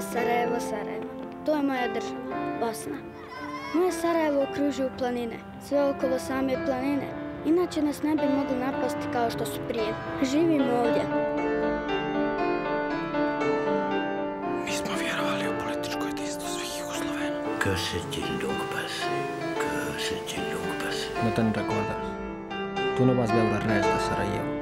Sarajevo, Sarajevo, Sarajevo. To je moja država, Bosna. Moje Sarajevo okružuju planine, sve okolo same planine. Inače nas ne bi mogli napasti kao što su prije. Živim ovdje. Mi smo vjerovali u političko jedinstvo svih Jugoslovena. Donc passé Que s'est-il donc passé No te'n recordes. Tu no vas veure res de Sarajevo.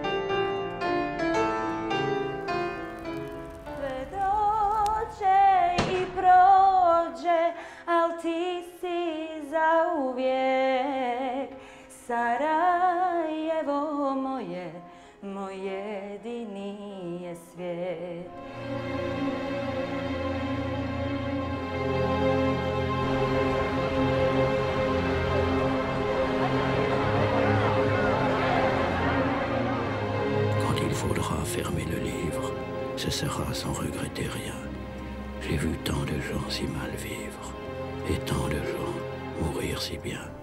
Moje. Quand il faudra fermer le livre, ce sera sans regretter rien. J'ai vu tant de gens si mal vivre et tant de gens mourir si bien.